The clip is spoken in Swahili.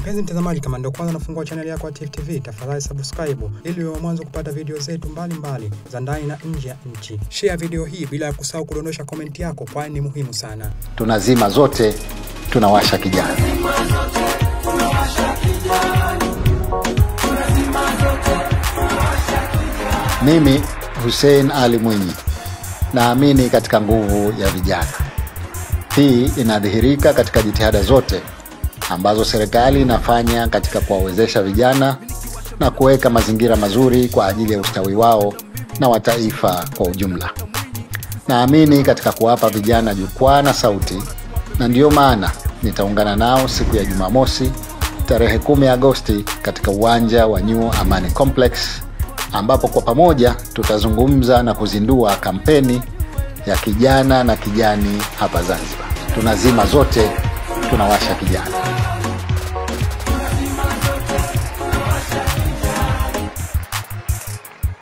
Mpenzi mtazamaji, kama ndio kwanza nafungua chaneli yako ya Tifu TV, tafadhali subscribe ili uwe mwanzo kupata video zetu mbalimbali za ndani na nje ya nchi. Share video hii bila ya kusahau kudondosha komenti yako, kwani ni muhimu sana. tunazima zote tunawasha kijani mimi hussein ali mwinyi naamini katika nguvu ya vijana hii inadhihirika katika jitihada zote ambazo serikali inafanya katika kuwawezesha vijana na kuweka mazingira mazuri kwa ajili ya ustawi wao na wa taifa kwa ujumla. Naamini katika kuwapa vijana jukwaa na sauti na ndiyo maana nitaungana nao siku ya jumamosi tarehe 10 agosti katika uwanja wa new amani complex ambapo kwa pamoja tutazungumza na kuzindua kampeni ya kijana na kijani hapa zanzibar. Tunazima zote tunawasha kijana